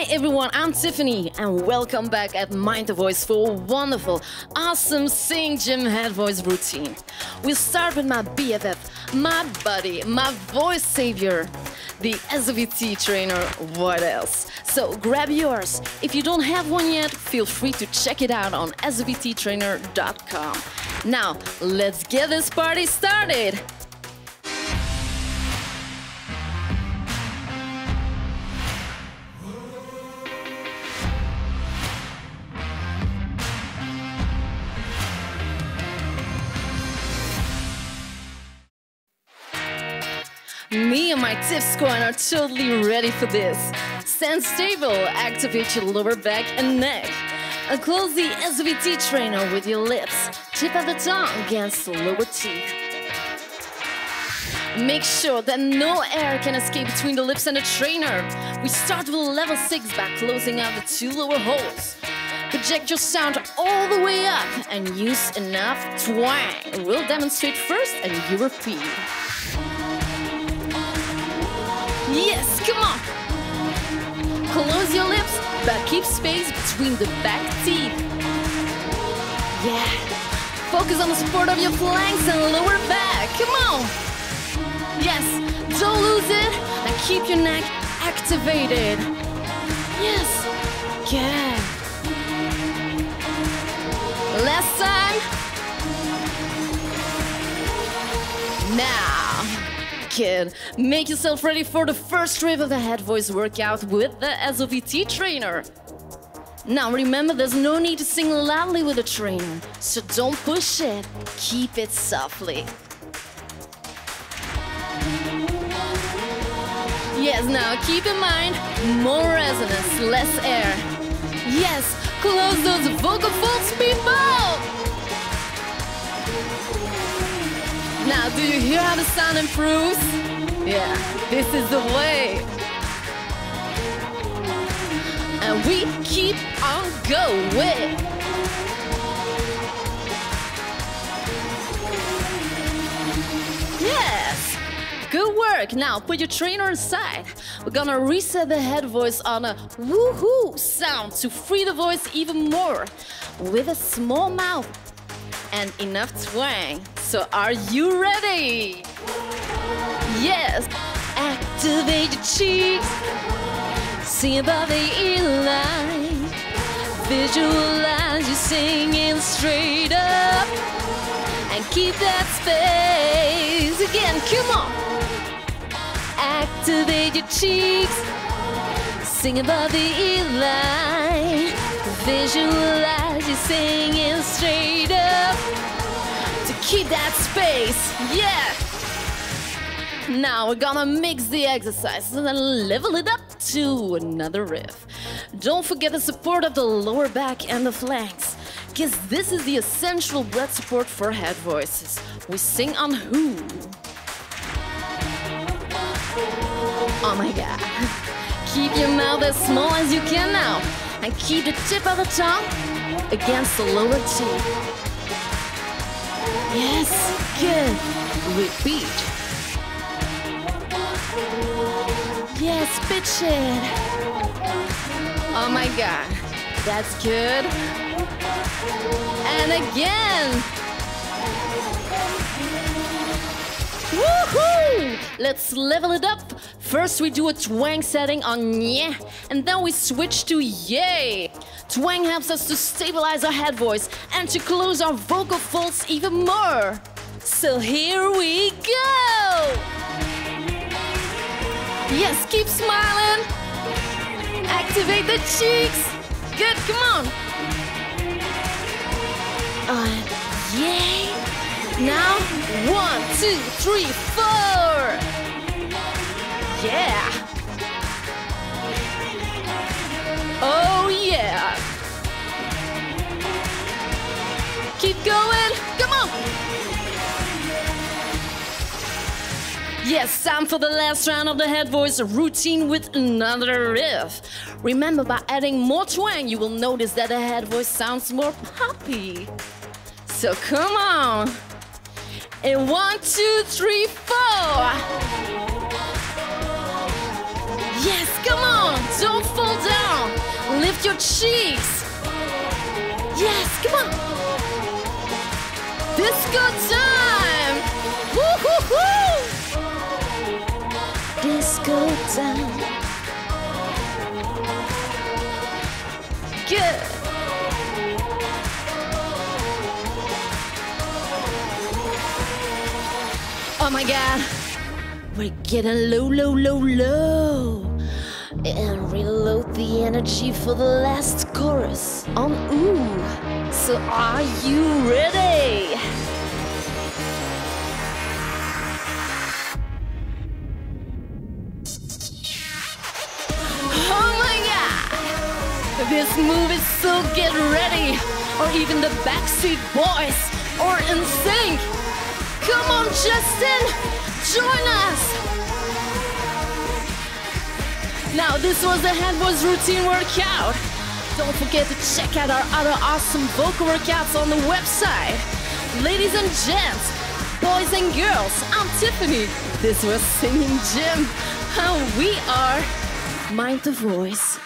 Hi everyone, I'm Tiffany, and welcome back at Mind the Voice for a wonderful, awesome Sing Gym Head Voice routine. We'll start with my BFF, my buddy, my voice savior, the SOVT trainer. What else? So grab yours. If you don't have one yet, feel free to check it out on svttrainer.com. Now, let's get this party started. Me and my TIF squad are totally ready for this. Stand stable, activate your lower back and neck. And close the SOVT trainer with your lips. Tip of the tongue against the lower teeth. Make sure that no air can escape between the lips and the trainer. We start with level 6 by closing out the two lower holes. Project your sound all the way up and use enough twang. We'll demonstrate first and you repeat. Yes, come on. Close your lips, but keep space between the back teeth. Yeah. Focus on the support of your flanks and lower back. Come on. Yes, don't lose it. And keep your neck activated. Yes. Good. Last time. Now Make yourself ready for the first wave of the head voice workout with the SOVT trainer. Now remember, there's no need to sing loudly with a trainer, so don't push it, keep it softly. Yes, now keep in mind, more resonance, less air. Yes, close those vocal folds, people! Now, do you hear how the sound improves? Yeah, this is the way. And we keep on going. Yes, good work. Now put your trainer aside. We're gonna reset the head voice on a woohoo sound to free the voice even more with a small mouth and enough twang. So are you ready? Yes. Activate your cheeks. Sing above the earline. Visualize you singing straight up. And keep that space. Again, come on. Activate your cheeks. Sing above the earline. Visualize you singing straight up to keep that space. Yeah. Now we're gonna mix the exercises and level it up to another riff. Don't forget the support of the lower back and the flanks, because this is the essential breath support for head voices. We sing on who. Oh my god. Keep your mouth as small as you can now and keep the tip of the tongue against the lower teeth. Yes, good. Repeat. Yes, pitch it. Oh my god, that's good. And again. Woohoo! Let's level it up. First, we do a twang setting on yeah, and then we switch to yay. Twang helps us to stabilize our head voice and to close our vocal folds even more. So here we go! Yes, keep smiling. Activate the cheeks. Good, come on. Uh, yay. Now, one, two, three, four. Yeah. Oh, yeah. Keep going. Come on. Yes, time for the last round of the head voice routine with another riff. Remember, by adding more twang, you will notice that the head voice sounds more poppy. So come on. In one, two, three, four. Cheeks. Yes, come on. Disco time. Woo hoo hoo. Disco time. Good. Oh my god. We're getting low, low, low, low. And reload the energy for the last chorus on Ooh. So are you ready? Oh my god! This move is so get ready! Or even the Backstreet Boys or NSYNC! Come on, Justin! Join us! Now, this was the Head Voice routine workout. Don't forget to check out our other awesome vocal workouts on the website. Ladies and gents, boys and girls, I'm Tiffany. This was Singing Gym. And we are Mind the Voice.